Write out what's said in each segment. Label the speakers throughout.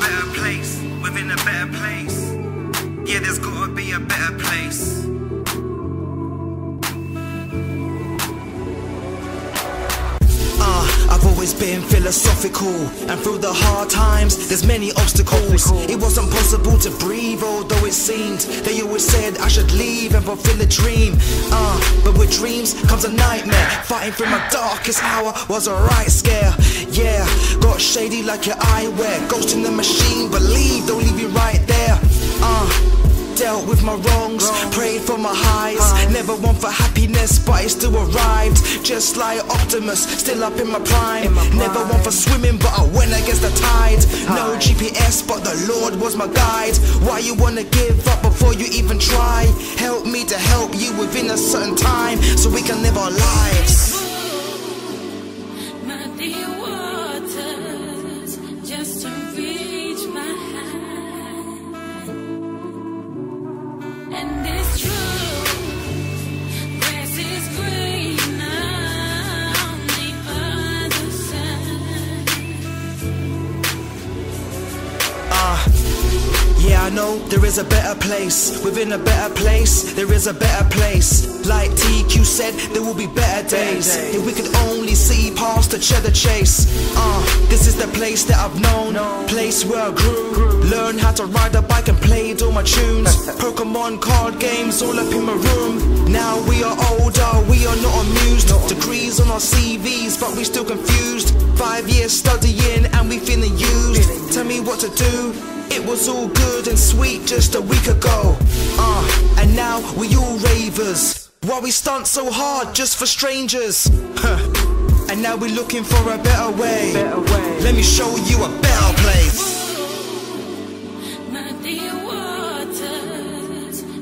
Speaker 1: better place, within a better place. Yeah, there's gotta be a better place.
Speaker 2: Always been philosophical, and through the hard times, there's many obstacles. It wasn't possible to breathe, although it seemed they always said I should leave and fulfill a dream. Uh, but with dreams comes a nightmare. Fighting through my darkest hour was a right scare. Yeah, got shady like your eyewear. Ghost in the machine, believe don't leave you right there. Uh, dealt with my wrongs, prayed for my highs. Never one for happiness, but it still arrived. Just like Optimus, still up in my prime. Never one for swimming, but I went against the tide. No GPS, but the Lord was my guide. Why you wanna give up before you even try? Help me to help you within a certain time, so we can live our lives. Yeah, I know there is a better place. Within a better place, there is a better place. Like TQ said, there will be better days. If we could only see past the cheddar chase. Uh, this is the place that I've known. Place where I grew. Learn how to ride a bike and played all my tunes. Pokemon card games all up in my room. Now we are older, we are not amused. Degrees on our CVs, but we still confused. Five years studying and we feeling used. Tell me what to do. It was all good and sweet just a week ago. Uh, and now we all ravers. Why we stunt so hard just for strangers? Huh. And now we're looking for a better way. better way. Let me show you a better place.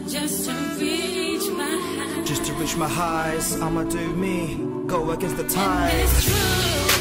Speaker 3: Just to reach my hand.
Speaker 2: Just to reach my highs, I'ma do me. Go against the
Speaker 3: And
Speaker 2: tide.
Speaker 3: it's true.